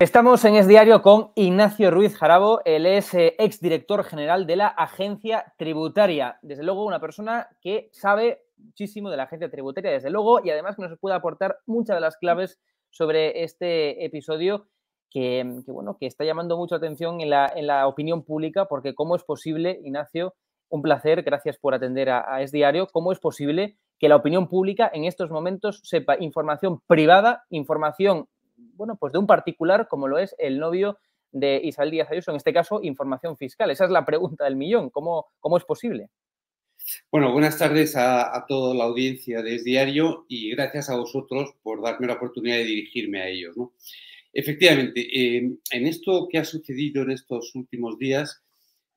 Estamos en Es Diario con Ignacio Ruiz Jarabo, él es eh, exdirector general de la Agencia Tributaria. Desde luego, una persona que sabe muchísimo de la Agencia Tributaria, desde luego, y además que nos puede aportar muchas de las claves sobre este episodio que, bueno, que está llamando mucha atención en la, opinión pública, porque cómo es posible, Ignacio, un placer, gracias por atender a, a Es Diario, cómo es posible que la opinión pública en estos momentos sepa información privada, información bueno, pues de un particular como lo es el novio de Isabel Díaz Ayuso, en este caso, información fiscal. Esa es la pregunta del millón. ¿Cómo, cómo es posible? Bueno, buenas tardes a, toda la audiencia de Es Diario y gracias a vosotros por darme la oportunidad de dirigirme a ellos. Efectivamente, eh, en esto que ha sucedido en estos últimos días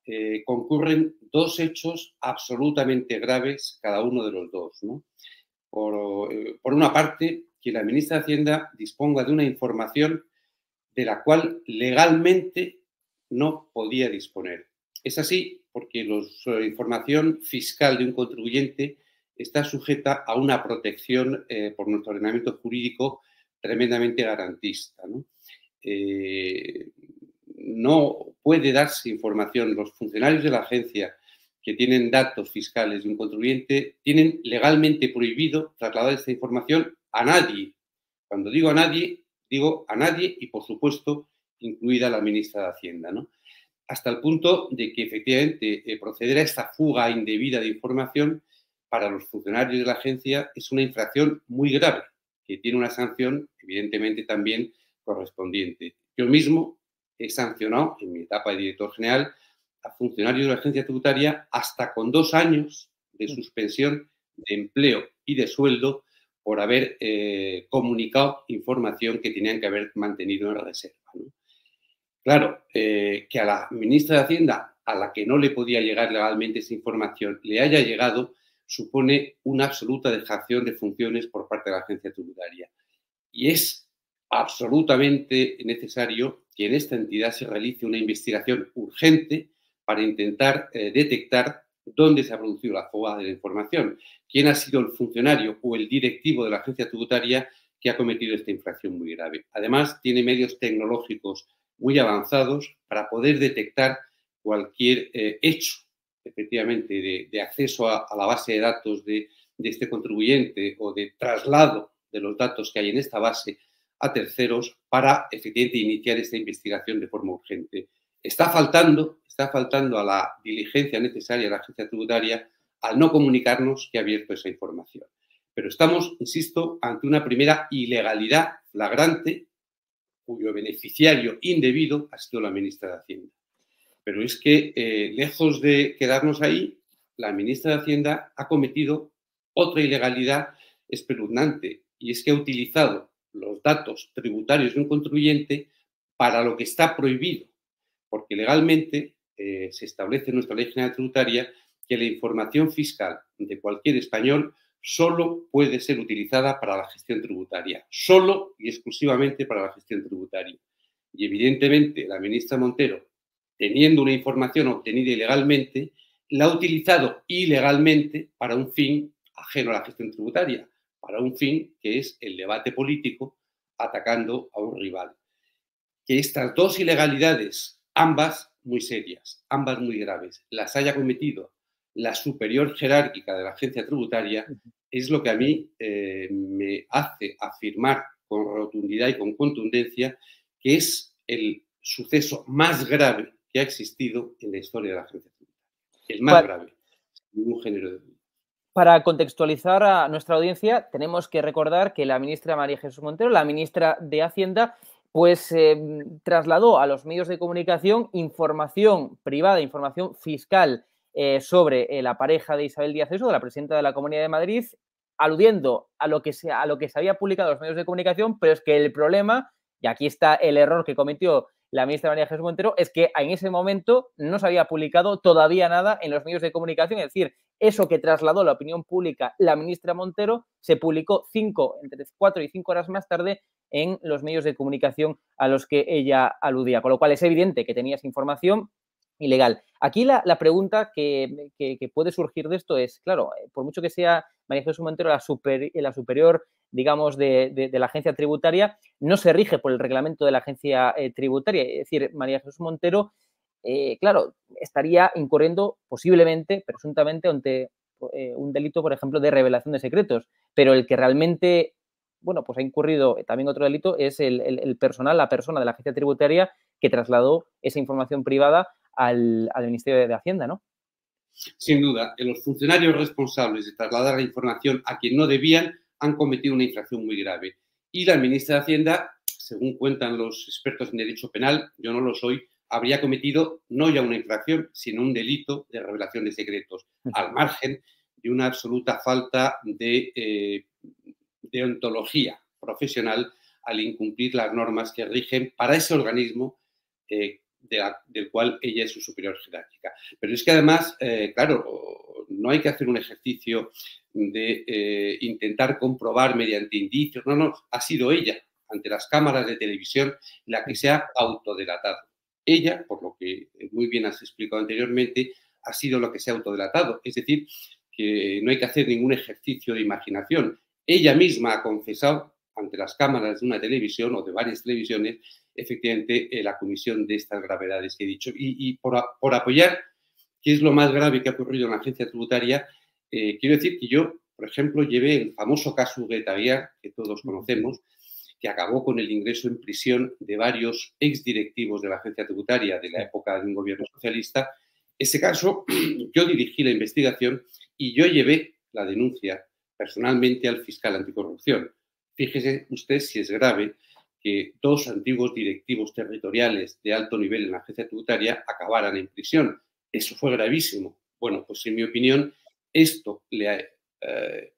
eh, concurren dos hechos absolutamente graves, cada uno de los dos. Eh, por una parte, que la ministra de Hacienda disponga de una información de la cual legalmente no podía disponer. Es así porque la información fiscal de un contribuyente está sujeta a una protección eh, por nuestro ordenamiento jurídico tremendamente garantista. ¿no? Eh, no puede darse información. Los funcionarios de la agencia que tienen datos fiscales de un contribuyente tienen legalmente prohibido trasladar esta información a nadie. Cuando digo a nadie, digo a nadie y, por supuesto, incluida la ministra de Hacienda. ¿no? Hasta el punto de que, efectivamente, eh, proceder a esta fuga indebida de información para los funcionarios de la agencia es una infracción muy grave, que tiene una sanción, evidentemente, también correspondiente. Yo mismo he sancionado, en mi etapa de director general, a funcionarios de la agencia tributaria hasta con dos años de mm. suspensión de empleo y de sueldo por haber eh, comunicado información que tenían que haber mantenido en reserva. Claro, eh, que a la ministra de Hacienda, a la que no le podía llegar legalmente esa información, le haya llegado, supone una absoluta dejación de funciones por parte de la agencia tributaria. Y es absolutamente necesario que en esta entidad se realice una investigación urgente para intentar eh, detectar dónde se ha producido la fuga de la información, quién ha sido el funcionario o el directivo de la agencia tributaria que ha cometido esta infracción muy grave. Además, tiene medios tecnológicos muy avanzados para poder detectar cualquier eh, hecho, efectivamente, de, acceso a, la base de datos de, de este contribuyente o de traslado de los datos que hay en esta base a terceros para efectivamente iniciar esta investigación de forma urgente. Está faltando está faltando a la diligencia necesaria de la agencia tributaria al no comunicarnos que ha abierto esa información. Pero estamos, insisto, ante una primera ilegalidad flagrante cuyo beneficiario indebido ha sido la ministra de Hacienda. Pero es que, eh, lejos de quedarnos ahí, la ministra de Hacienda ha cometido otra ilegalidad espeluznante y es que ha utilizado los datos tributarios de un contribuyente para lo que está prohibido, porque legalmente eh, se establece en nuestra ley general tributaria que la información fiscal de cualquier español solo puede ser utilizada para la gestión tributaria, solo y exclusivamente para la gestión tributaria. Y evidentemente la ministra Montero, teniendo una información obtenida ilegalmente, la ha utilizado ilegalmente para un fin ajeno a la gestión tributaria, para un fin que es el debate político atacando a un rival. Que estas dos ilegalidades, ambas, muy serias, ambas muy graves, las haya cometido la superior jerárquica de la agencia tributaria, es lo que a mí eh, me hace afirmar con rotundidad y con contundencia que es el suceso más grave que ha existido en la historia de la agencia tributaria. El más grave, sin ningún género de duda. Para contextualizar a nuestra audiencia, tenemos que recordar que la ministra María Jesús Montero, la ministra de Hacienda, pues em, trasladó a los medios de comunicación información privada, información fiscal eh, sobre eh, la pareja de Isabel Díaz Ayuso, de la presidenta de la Comunidad de Madrid, aludiendo a lo, que se, a lo que se había publicado en los medios de comunicación, pero es que el problema, y aquí está el error que cometió la ministra María Jesús Montero, es que en ese momento no se había publicado todavía nada en los medios de comunicación, es decir, eso que trasladó la opinión pública la ministra Montero se publicó cinco, entre cuatro y cinco horas más tarde en los medios de comunicación a los que ella aludía. Con lo cual es evidente que tenía esa información ilegal. Aquí la, pregunta que, puede surgir de esto es, claro, eh, por mucho que sea María Jesús Montero, la, la superior, digamos, de, la agencia tributaria, no se rige por el reglamento de la agencia eh, tributaria. Es decir, María Jesús Montero, eh, claro, estaría incurriendo posiblemente, presuntamente, ante un delito, por ejemplo, de revelación de secretos, pero el que realmente, bueno, pues ha incurrido también otro delito es el, personal, la persona de la agencia tributaria que trasladó esa información privada al, al Ministerio de Hacienda, ¿no? Sin duda, los funcionarios responsables de trasladar la información a quien no debían han cometido una infracción muy grave. Y la ministra de Hacienda, según cuentan los expertos en derecho penal, yo no lo soy, habría cometido no ya una infracción, sino un delito de revelación de secretos, al margen de una absoluta falta de, eh, ontología profesional al incumplir las normas que rigen para ese organismo eh, del cual ella es su superior jerárquica. Pero es que además, eh, claro, no hay que hacer un ejercicio de eh, intentar comprobar mediante indicios, no, no, ha sido ella ante las cámaras de televisión la que se ha autodelatado. Ella, por lo que muy bien has explicado anteriormente, ha sido lo que se ha autodelatado. Es decir, que no hay que hacer ningún ejercicio de imaginación. Ella misma ha confesado ante las cámaras de una televisión o de varias televisiones efectivamente eh, la comisión de estas gravedades que he dicho. Y, por, apoyar, qué es lo más grave que ha ocurrido en la agencia tributaria, eh, quiero decir que yo, por ejemplo, llevé el famoso caso Guetaviar, que todos conocemos, que acabó con el ingreso en prisión de varios exdirectivos de la agencia tributaria de la época de un gobierno socialista. Ese caso, yo dirigí la investigación y yo llevé la denuncia personalmente al fiscal anticorrupción. Fíjese usted si es grave que dos antiguos directivos territoriales de alto nivel en la agencia tributaria acabaran en prisión. Eso fue gravísimo. Bueno, pues en mi opinión, esto le, eh,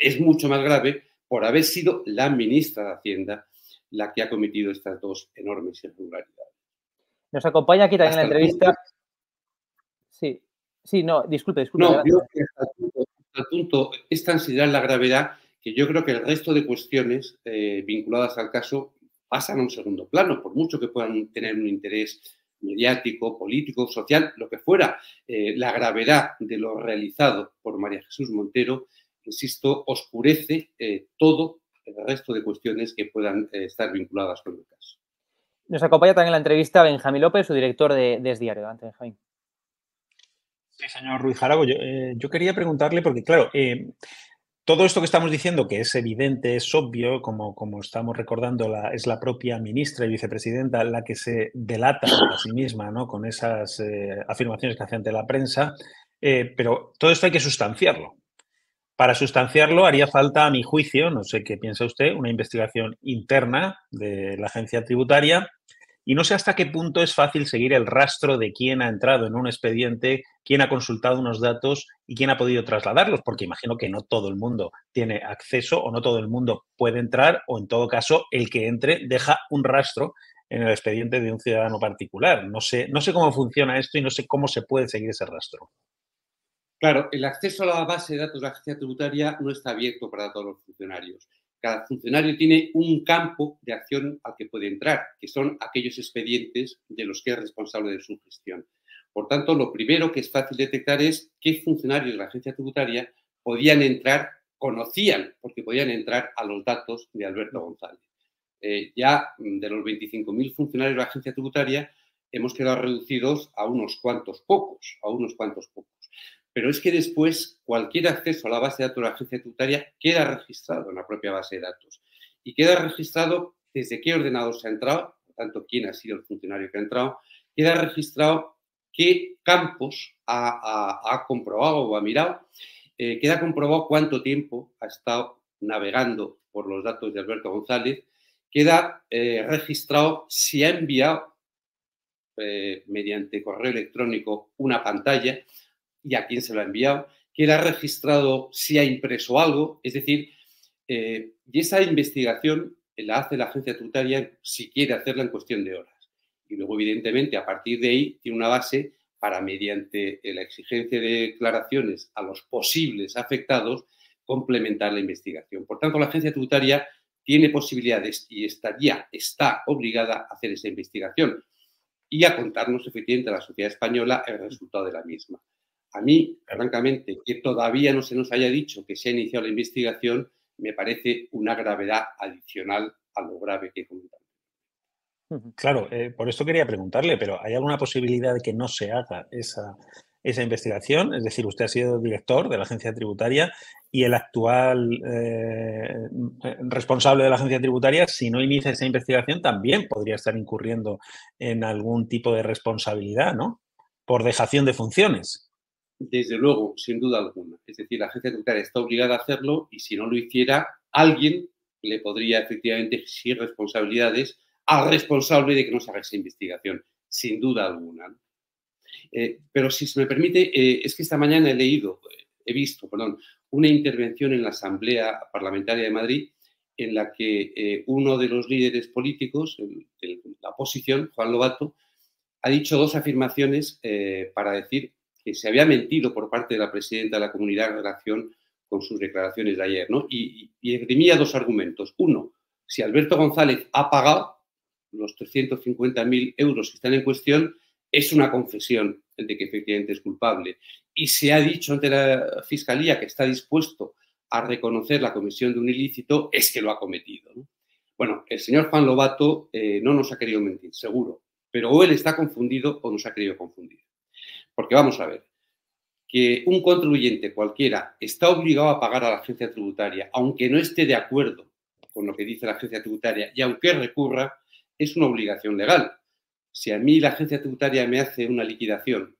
es mucho más grave por haber sido la ministra de Hacienda la que ha cometido estas dos enormes irregularidades. Nos acompaña aquí también la entrevista. Sí, sí, no, disculpe, disculpe. No, yo que punto, punto es tan la gravedad que yo creo que el resto de cuestiones eh, vinculadas al caso pasan a un segundo plano, por mucho que puedan tener un interés mediático, político, social, lo que fuera. Eh, la gravedad de lo realizado por María Jesús Montero, insisto, oscurece eh, todo el resto de cuestiones que puedan estar vinculadas con el caso. Nos acompaña también en la entrevista Benjamín López, su director de, de Diario. Adelante, Benjamín. Sí, señor Ruiz Jarago, yo, yo quería preguntarle, porque claro, todo esto que estamos diciendo, que es evidente, es obvio, como, como estamos recordando, es la propia ministra y vicepresidenta la que se delata a sí misma ¿no? con esas eh, afirmaciones que hace ante la prensa, eh, pero todo esto hay que sustanciarlo. Para sustanciarlo haría falta, a mi juicio, no sé qué piensa usted, una investigación interna de la agencia tributaria y no sé hasta qué punto es fácil seguir el rastro de quién ha entrado en un expediente, quién ha consultado unos datos y quién ha podido trasladarlos, porque imagino que no todo el mundo tiene acceso o no todo el mundo puede entrar, o en todo caso, el que entre deja un rastro en el expediente de un ciudadano particular. No sé, no sé cómo funciona esto y no sé cómo se puede seguir ese rastro. Claro, el acceso a la base de datos de la agencia tributaria no está abierto para todos los funcionarios cada funcionario tiene un campo de acción al que puede entrar, que son aquellos expedientes de los que es responsable de su gestión. Por tanto, lo primero que es fácil detectar es qué funcionarios de la agencia tributaria podían entrar, conocían, porque podían entrar a los datos de Alberto González. Eh, ya de los 25.000 funcionarios de la agencia tributaria hemos quedado reducidos a unos cuantos pocos, a unos cuantos pocos. Pero es que después cualquier acceso a la base de datos de la agencia tributaria queda registrado en la propia base de datos. Y queda registrado desde qué ordenador se ha entrado, por tanto, quién ha sido el funcionario que ha entrado, queda registrado qué campos ha, comprobado o ha mirado, eh, queda comprobado cuánto tiempo ha estado navegando por los datos de Alberto González, queda eh, registrado si ha enviado eh, mediante correo electrónico una pantalla, y a quién se lo ha enviado, ha registrado si ha impreso algo, es decir, eh, y esa investigación la hace la agencia tributaria si quiere hacerla en cuestión de horas. Y luego, evidentemente, a partir de ahí tiene una base para, mediante la exigencia de declaraciones a los posibles afectados, complementar la investigación. Por tanto, la agencia tributaria tiene posibilidades y estaría, está obligada a hacer esa investigación y a contarnos efectivamente a la sociedad española el resultado de la misma. A mí, francamente, que todavía no se nos haya dicho que se ha iniciado la investigación, me parece una gravedad adicional a lo grave que comentamos. Claro, eh, por esto quería preguntarle, pero ¿hay alguna posibilidad de que no se haga esa, esa investigación? Es decir, usted ha sido director de la agencia tributaria y el actual eh, responsable de la agencia tributaria, si no inicia esa investigación, también podría estar incurriendo en algún tipo de responsabilidad, ¿no? Por dejación de funciones. Desde luego, sin duda alguna. Es decir, la agencia tributaria está obligada a hacerlo y si no lo hiciera, alguien le podría efectivamente exigir responsabilidades al responsable de que no se haga esa investigación, sin duda alguna. Eh, pero si se me permite, eh, es que esta mañana he leído, he visto, perdón, una intervención en la Asamblea Parlamentaria de Madrid en la que eh, uno de los líderes políticos de la oposición, Juan Lobato, ha dicho dos afirmaciones para decir que se había mentido por parte de la presidenta de la comunidad en relación con sus declaraciones de ayer, ¿no? Y, y, y dos argumentos. Uno, si Alberto González ha pagado los 350.000 euros que están en cuestión, es una confesión de que efectivamente es culpable. Y se ha dicho ante la Fiscalía que está dispuesto a reconocer la comisión de un ilícito, es que lo ha cometido. Bueno, el señor Juan Lobato eh, no nos ha querido mentir, seguro, pero o él está confundido o nos ha querido confundir. Porque vamos a ver, que un contribuyente cualquiera está obligado a pagar a la agencia tributaria, aunque no esté de acuerdo con lo que dice la agencia tributaria y aunque recurra, es una obligación legal si a mí la agencia tributaria me hace una liquidación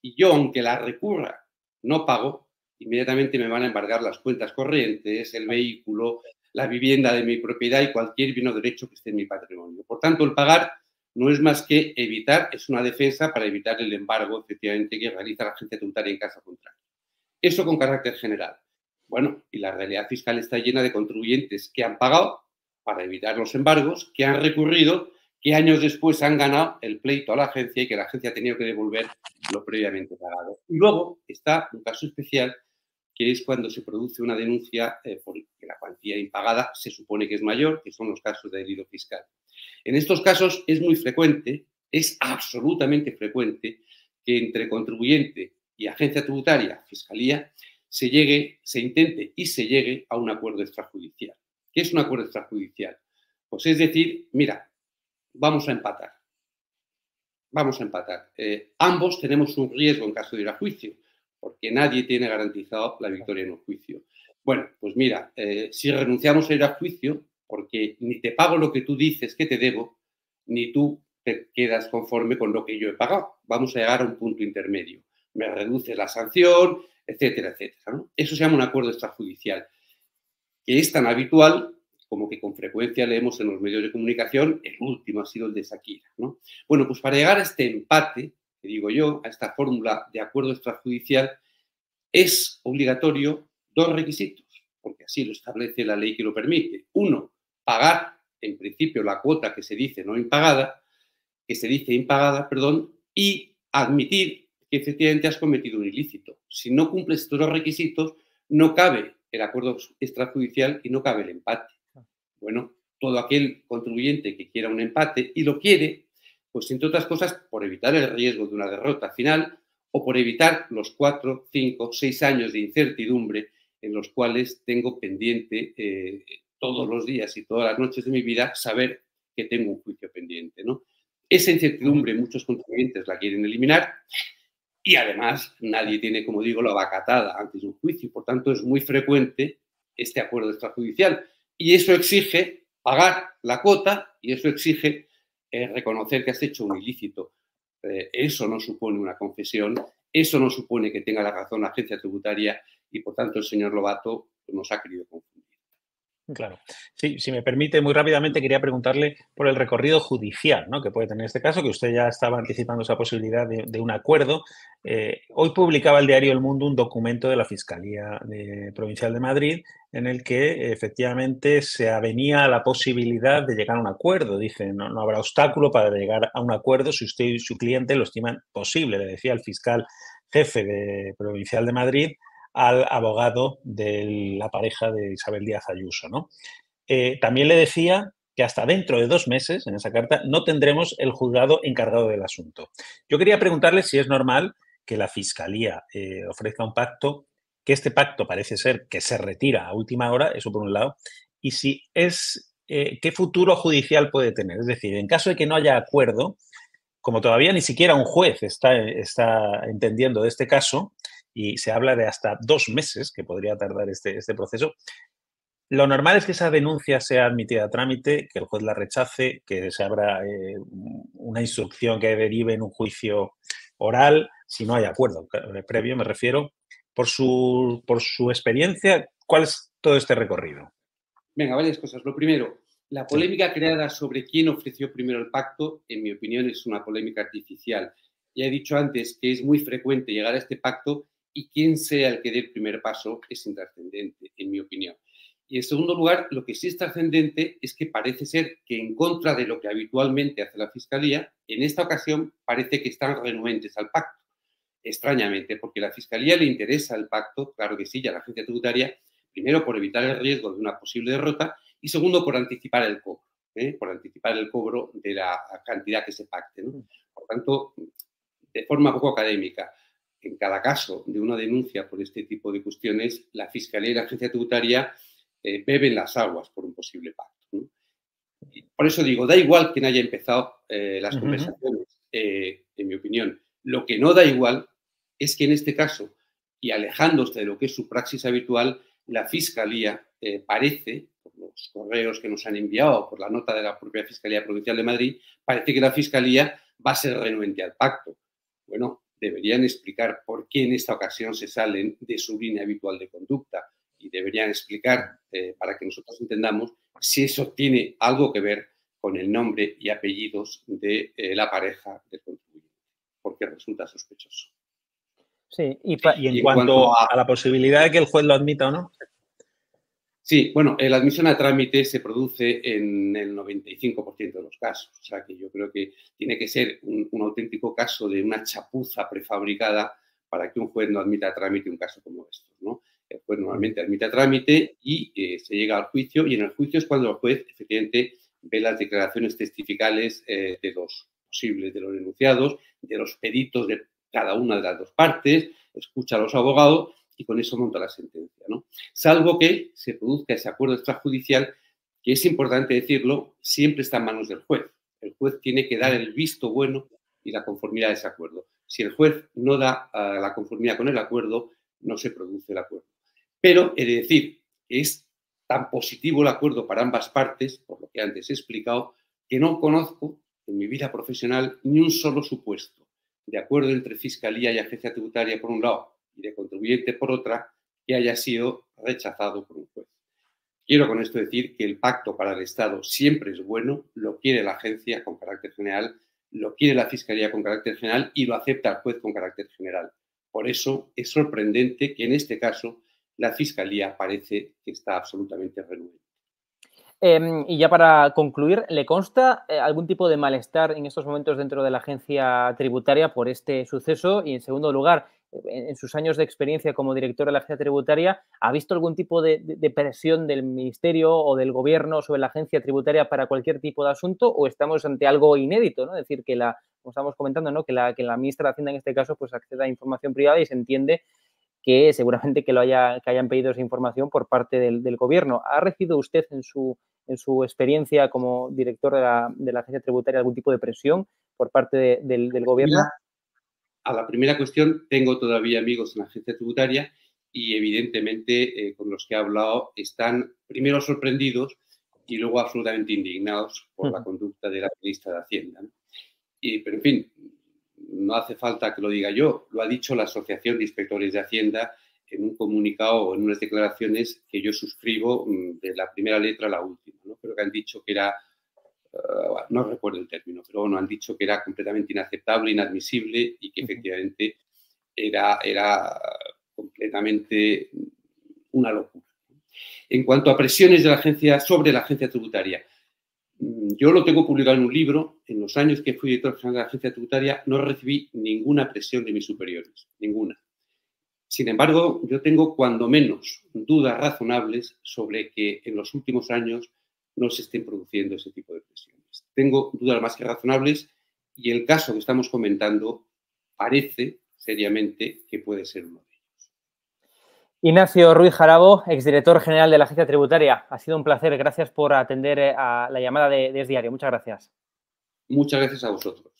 y yo, aunque la recurra, no pago, inmediatamente me van a embargar las cuentas corrientes, el vehículo, la vivienda de mi propiedad y cualquier bien o derecho que esté en mi patrimonio. Por tanto, el pagar no es más que evitar, es una defensa para evitar el embargo efectivamente que realiza la agencia tributaria en caso contrario. Eso con carácter general. Bueno, y la realidad fiscal está llena de contribuyentes que han pagado para evitar los embargos, que han recurrido que años después han ganado el pleito a la agencia y que la agencia ha tenido que devolver lo previamente pagado. Y luego está un caso especial que es cuando se produce una denuncia eh, porque la cuantía impagada se supone que es mayor, que son los casos de delito fiscal. En estos casos es muy frecuente, es absolutamente frecuente que entre contribuyente y agencia tributaria, fiscalía, se llegue, se intente y se llegue a un acuerdo extrajudicial. ¿Qué es un acuerdo extrajudicial? Pues es decir, mira, vamos a empatar. Vamos a empatar. Eh, ambos tenemos un riesgo en caso de ir a juicio, porque nadie tiene garantizado la victoria en un juicio. Bueno, pues mira, eh, si renunciamos a ir a juicio, porque ni te pago lo que tú dices que te debo, ni tú te quedas conforme con lo que yo he pagado. Vamos a llegar a un punto intermedio. Me reduce la sanción, etcétera, etcétera. Eso se llama un acuerdo extrajudicial, que es tan habitual como que con frecuencia leemos en los medios de comunicación, el último ha sido el de Shakira. ¿no? Bueno, pues para llegar a este empate, que digo yo, a esta fórmula de acuerdo extrajudicial, es obligatorio dos requisitos, porque así lo establece la ley que lo permite. Uno, pagar en principio la cuota que se dice no impagada, que se dice impagada, perdón, y admitir que efectivamente has cometido un ilícito. Si no cumples estos dos requisitos, no cabe el acuerdo extrajudicial y no cabe el empate. Bueno, todo aquel contribuyente que quiera un empate y lo quiere, pues entre otras cosas por evitar el riesgo de una derrota final o por evitar los cuatro, cinco, seis años de incertidumbre en los cuales tengo pendiente eh, todos los días y todas las noches de mi vida saber que tengo un juicio pendiente. ¿no? Esa incertidumbre muchos contribuyentes la quieren eliminar y además nadie tiene, como digo, la vacatada antes de un juicio. Por tanto, es muy frecuente este acuerdo extrajudicial y eso exige pagar la cuota y eso exige eh, reconocer que has hecho un ilícito. Eh, eso no supone una confesión, eso no supone que tenga la razón la agencia tributaria y por tanto el señor Lobato nos ha querido confundir. Claro. Sí, si me permite, muy rápidamente quería preguntarle por el recorrido judicial ¿no? que puede tener este caso, que usted ya estaba anticipando esa posibilidad de, un acuerdo. Eh, hoy publicaba el diario El Mundo un documento de la Fiscalía Provincial de Madrid en el que efectivamente se avenía la posibilidad de llegar a un acuerdo. Dice, no habrá obstáculo para llegar a un acuerdo si usted y su cliente lo estiman posible, le decía el fiscal jefe de Provincial de Madrid al abogado de la pareja de Isabel Díaz Ayuso. ¿no? Eh, también le decía que hasta dentro de dos meses, en esa carta, no tendremos el juzgado encargado del asunto. Yo quería preguntarle si es normal que la Fiscalía eh, ofrezca un pacto, que este pacto parece ser que se retira a última hora, eso por un lado, y si es, eh, ¿qué futuro judicial puede tener? Es decir, en caso de que no haya acuerdo, como todavía ni siquiera un juez está, está entendiendo de este caso, y se habla de hasta dos meses que podría tardar este, este proceso, lo normal es que esa denuncia sea admitida a trámite, que el juez la rechace, que se abra eh, una instrucción que derive en un juicio oral, si no hay acuerdo previo, me refiero. Por su, por su experiencia, ¿cuál es todo este recorrido? Venga, varias cosas. Lo primero, la polémica creada sobre quién ofreció primero el pacto, en mi opinión, es una polémica artificial. Ya he dicho antes que es muy frecuente llegar a este pacto y quién sea el que dé el primer paso es intrascendente, en mi opinión. Y en segundo lugar, lo que sí es trascendente es que parece ser que en contra de lo que habitualmente hace la Fiscalía, en esta ocasión parece que están renuentes al pacto. Extrañamente, porque a la Fiscalía le interesa el pacto, claro que sí, y a la agencia tributaria, primero por evitar el riesgo de una posible derrota y segundo por anticipar el cobro, ¿eh? por anticipar el cobro de la cantidad que se pacte. Por tanto, de forma poco académica, en cada caso de una denuncia por este tipo de cuestiones, la Fiscalía y la agencia tributaria eh, beben las aguas por un posible pacto. Por eso digo, da igual quien haya empezado eh, las conversaciones, eh, en mi opinión. Lo que no da igual es que en este caso, y alejándose de lo que es su praxis habitual, la Fiscalía parece, por los correos que nos han enviado, por la nota de la propia Fiscalía Provincial de Madrid, parece que la Fiscalía va a ser renuente al pacto. Bueno, deberían explicar por qué en esta ocasión se salen de su línea habitual de conducta y deberían explicar eh, para que nosotros entendamos si eso tiene algo que ver con el nombre y apellidos de eh, la pareja del contribuyente, porque resulta sospechoso. Sí, y, en, cuanto, a, la posibilidad de que el juez lo admita o no. Sí, bueno, la admisión a trámite se produce en el 95% de los casos. O sea que yo creo que tiene que ser un, auténtico caso de una chapuza prefabricada para que un juez no admita a trámite un caso como estos. ¿no? pues normalmente admite a trámite y eh, se llega al juicio y en el juicio es cuando el juez efectivamente ve las declaraciones testificales eh, de los posibles, de los denunciados, de los peritos de cada una de las dos partes, escucha a los abogados y con eso monta la sentencia. ¿no? Salvo que se produzca ese acuerdo extrajudicial, que es importante decirlo, siempre está en manos del juez. El juez tiene que dar el visto bueno y la conformidad de ese acuerdo. Si el juez no da ah, la conformidad con el acuerdo, no se produce el acuerdo. Pero he de decir que es tan positivo el acuerdo para ambas partes, por lo que antes he explicado, que no conozco en mi vida profesional ni un solo supuesto de acuerdo entre Fiscalía y Agencia Tributaria por un lado y de contribuyente por otra que haya sido rechazado por un juez. Quiero con esto decir que el pacto para el Estado siempre es bueno, lo quiere la agencia con carácter general, lo quiere la Fiscalía con carácter general y lo acepta el juez con carácter general. Por eso es sorprendente que en este caso la Fiscalía parece que está absolutamente renuente. Em, y ya para concluir, ¿le consta eh, algún tipo de malestar en estos momentos dentro de la agencia tributaria por este suceso? Y en segundo lugar, en, sus años de experiencia como director de la agencia tributaria, ¿ha visto algún tipo de, presión del ministerio o del gobierno sobre la agencia tributaria para cualquier tipo de asunto? ¿O estamos ante algo inédito? ¿no? Es decir, que la, como estamos comentando, ¿no? que, la, que la ministra de Hacienda en este caso pues acceda a información privada y se entiende que seguramente que lo haya, que hayan pedido esa información por parte del, gobierno. ¿Ha recibido usted en su, en su experiencia como director de la, de la agencia tributaria algún tipo de presión por parte del, gobierno? A la primera cuestión, tengo todavía amigos en la agencia tributaria y evidentemente eh, con los que he hablado están primero sorprendidos y luego absolutamente indignados por la conducta de la ministra de Hacienda. Y, pero en fin, no hace falta que lo diga yo, lo ha dicho la Asociación de Inspectores de Hacienda en un comunicado o en unas declaraciones que yo suscribo mm, de la primera letra a la última, ¿no? pero que han dicho que era, eh, no recuerdo el término, pero bueno, han dicho que era completamente inaceptable, inadmisible y que efectivamente era, era completamente una locura. En cuanto a presiones de la agencia sobre la agencia tributaria, Mm, yo lo tengo publicado en un libro. En los años que fui director general de la agencia tributaria no recibí ninguna presión de mis superiores, ninguna. Sin embargo, yo tengo cuando menos dudas razonables sobre que en los últimos años no se estén produciendo ese tipo de presiones. Tengo dudas más que razonables y el caso que estamos comentando parece seriamente que puede ser uno de ellos. Ignacio Ruiz Jarabo, exdirector general de la Agencia Tributaria. Ha sido un placer. Gracias por atender a la llamada de, de Diario. Muchas gracias. Muchas gracias a vosotros.